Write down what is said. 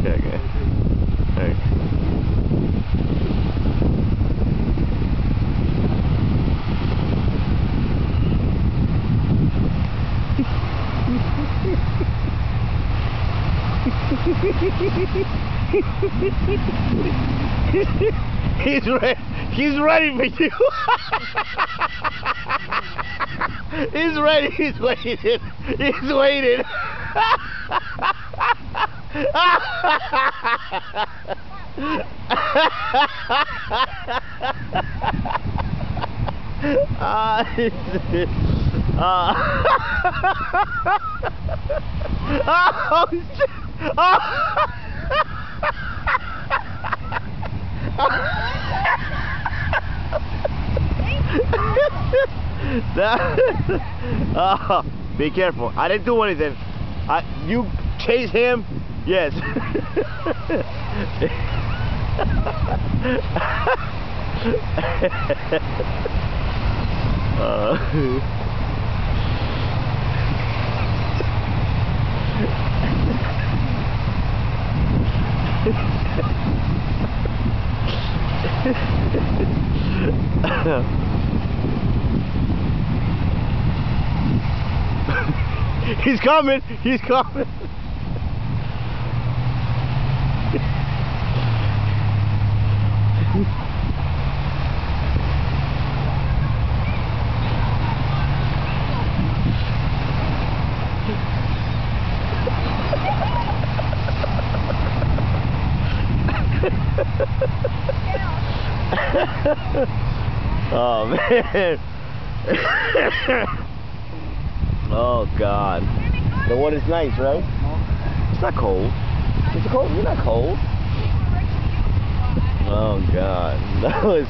Okay, okay. Alright. He's ready. He's ready for you. He's ready. He's waiting. He's waiting. Ah, oh, shit. that, oh, be careful. I didn't do anything. I, you chase him? Yes. uh, He's coming. He's coming. oh man. oh god. The water's nice, right? It's not cold. Is it cold? You're not cold. Oh god. That was